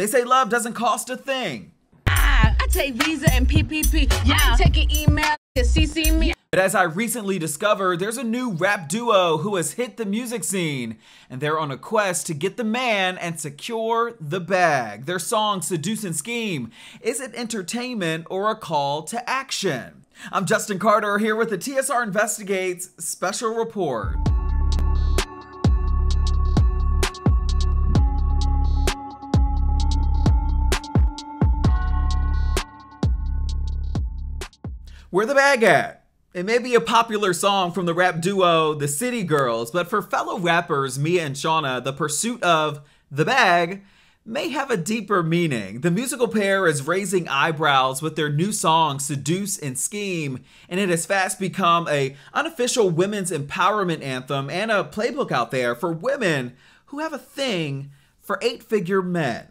They say love doesn't cost a thing. Ah, I take Visa and PPP. Yeah. I ain't taking email to CC me. But as I recently discovered, there's a new rap duo who has hit the music scene, and they're on a quest to get the man and secure the bag. Their song, Seduce and Scheme, is it entertainment or a call to action? I'm Justin Carter here with the TSR Investigates special report. Where the bag at? It may be a popular song from the rap duo The City Girls, but for fellow rappers Mia and Shawna, the pursuit of the bag may have a deeper meaning. The musical pair is raising eyebrows with their new song Seduce and Scheme, and it has fast become a unofficial women's empowerment anthem and a playbook out there for women who have a thing for eight-figure men.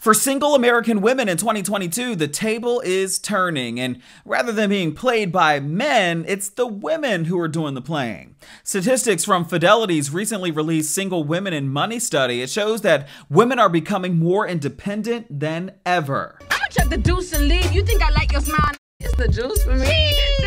For single American women in 2022, the table is turning, and rather than being played by men, it's the women who are doing the playing. Statistics from Fidelity's recently released Single Women in Money study, it shows that women are becoming more independent than ever. Gonna check the deuce and leave. You think I like your smile? It's the juice for me.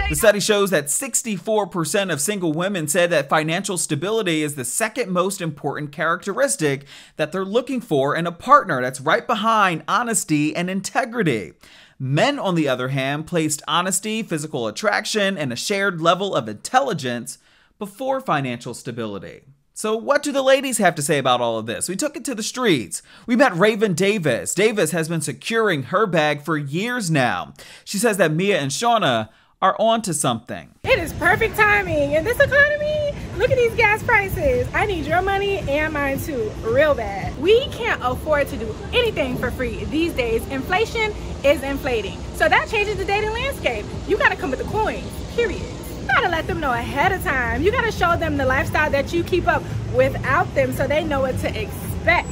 The study shows that 64% of single women said that financial stability is the second most important characteristic that they're looking for in a partner that's right behind honesty and integrity. Men, on the other hand, placed honesty, physical attraction, and a shared level of intelligence before financial stability. So, what do the ladies have to say about all of this? We took it to the streets. We met Raven Davis. Davis has been securing her bag for years now. She says that Mia and Shawna are onto something. It is perfect timing. In this economy, look at these gas prices. I need your money and mine too, real bad. We can't afford to do anything for free these days. Inflation is inflating. So that changes the dating landscape. You gotta come with the coins, period. You gotta let them know ahead of time. You gotta show them the lifestyle that you keep up without them so they know what to expect.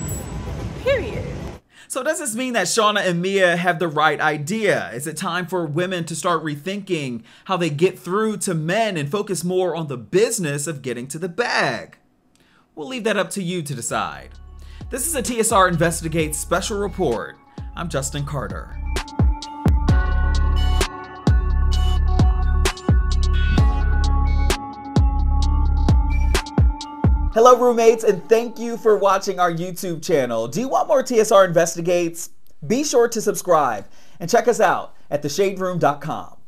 So does this mean that Shawna and Mia have the right idea? Is it time for women to start rethinking how they get through to men and focus more on the business of getting to the bag? We'll leave that up to you to decide. This is a TSR Investigates special report. I'm Justin Carter. Hello, roommates, and thank you for watching our YouTube channel. Do you want more TSR Investigates? Be sure to subscribe and check us out at theshaderoom.com.